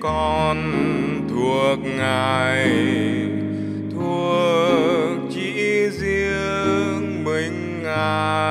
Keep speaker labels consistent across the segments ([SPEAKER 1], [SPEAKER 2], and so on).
[SPEAKER 1] con thuộc ngài thuộc chỉ riêng mình ngài.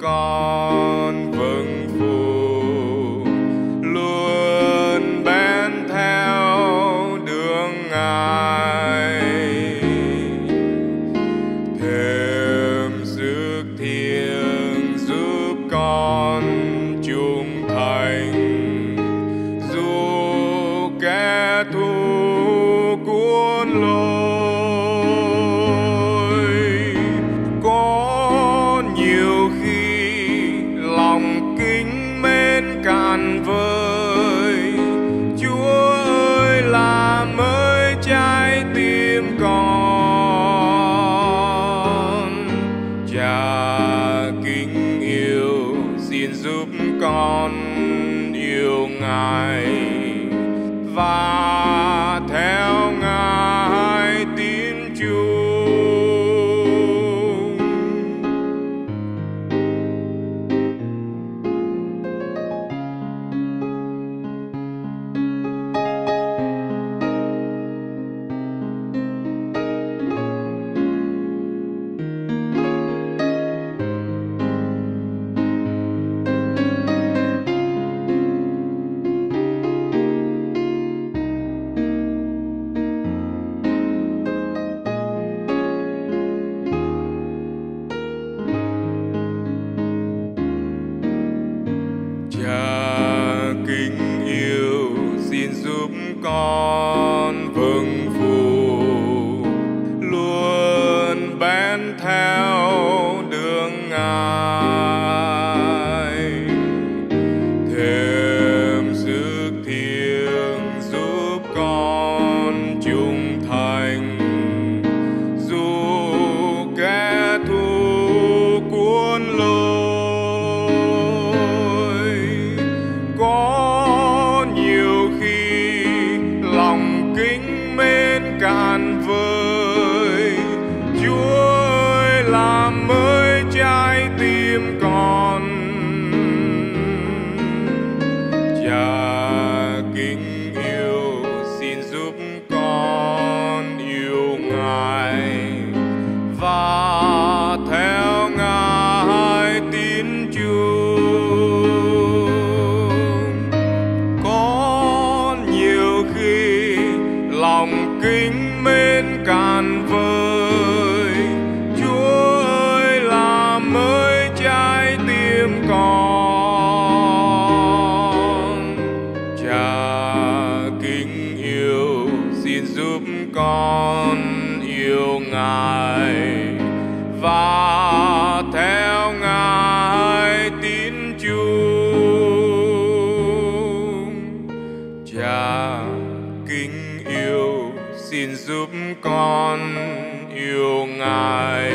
[SPEAKER 1] con vâng phụ xin giúp con yêu ngài và and town. kính mến càn vời chúa ơi, làm mới trái tim con. Cha kính yêu, xin giúp con yêu ngài. Và xin giúp con yêu ngài.